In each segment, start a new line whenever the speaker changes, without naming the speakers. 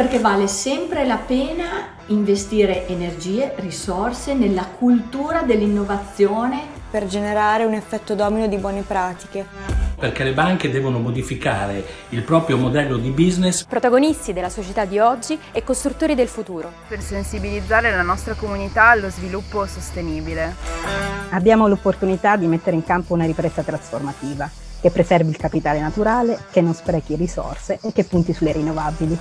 perché vale sempre la pena investire energie, risorse nella cultura dell'innovazione
per generare un effetto domino di buone pratiche
perché le banche devono modificare il proprio modello di business.
Protagonisti della società di oggi e costruttori del futuro.
Per sensibilizzare la nostra comunità allo sviluppo sostenibile.
Abbiamo l'opportunità di mettere in campo una ripresa trasformativa che preservi il capitale naturale, che non sprechi risorse e che punti sulle rinnovabili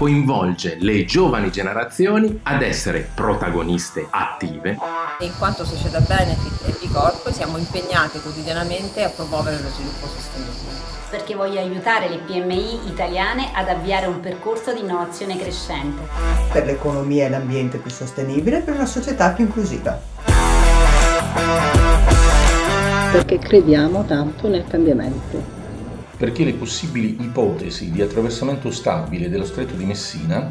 coinvolge le giovani generazioni ad essere protagoniste attive.
In quanto società benefit e B Corp siamo impegnati quotidianamente a promuovere lo sviluppo sostenibile.
Perché voglio aiutare le PMI italiane ad avviare un percorso di innovazione crescente.
Per l'economia e l'ambiente più sostenibile e per una società più inclusiva.
Perché crediamo tanto nel cambiamento
perché le possibili ipotesi di attraversamento stabile dello stretto di Messina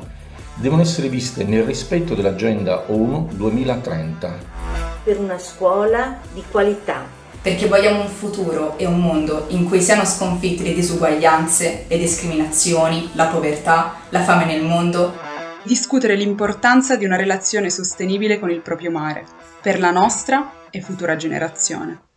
devono essere viste nel rispetto dell'Agenda ONU 2030.
Per una scuola di qualità.
Perché vogliamo un futuro e un mondo in cui siano sconfitte le disuguaglianze, le discriminazioni, la povertà, la fame nel mondo.
Discutere l'importanza di una relazione sostenibile con il proprio mare, per la nostra e futura generazione.